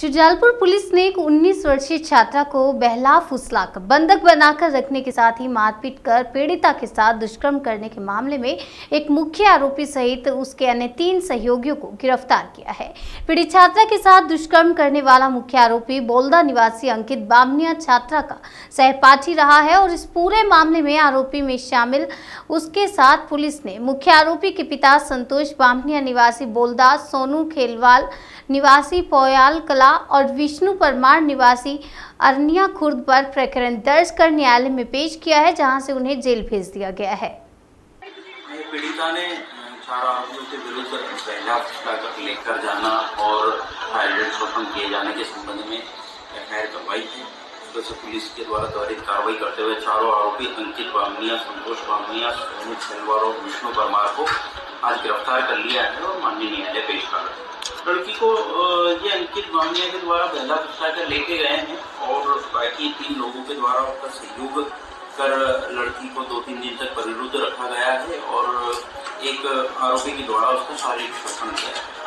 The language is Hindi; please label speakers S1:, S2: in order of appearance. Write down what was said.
S1: शुजालपुर पुलिस ने एक 19 वर्षीय छात्रा को बहला फुसलाकर बंधक बनाकर रखने के साथ ही मारपीट कर पीड़िता के साथ दुष्कर्म करने के मामले में एक मुख्य आरोपी सहित उसके अन्य तीन सहयोगियों को गिरफ़्तार किया है। पीड़ित छात्रा के साथ दुष्कर्म करने वाला मुख्य आरोपी बोलदा निवासी अंकित बामनिया छात्रा का सहपाठी रहा है और इस पूरे मामले में आरोपी में शामिल उसके साथ पुलिस ने मुख्य आरोपी के पिता संतोष बामनिया निवासी बोलदा, सोनू खेलवाल, निवासी पोयाल कला और विष्णु परमार निवासी अरनिया खुर्द पर प्रकरण दर्ज कर न्यायालय में पेश किया है, जहाँ से उन्हें जेल भेज दिया गया है।
S2: पीड़िता ने के विरुद्ध लेकर जाना और किए जाने के संबंध में से पुलिस के द्वारा त्वरित कार्रवाई करते हुए चारों आरोपी अंकित बामनिया संतोष बामनिया सोनू छलवार और विष्णु परमार को आज गिरफ़्तार कर लिया है और माननीय न्यायालय पेश कर रहे हैं। लड़की को ये अंकित बामिया के द्वारा बहला दिखा कर लेके गए हैं और बाकी तीन लोगों के द्वारा उसका सहयोग कर लड़की को दो तीन दिन तक परिरुद्ध रखा गया है और एक आरोपी के द्वारा उसका शारीरिक शोषण किया है।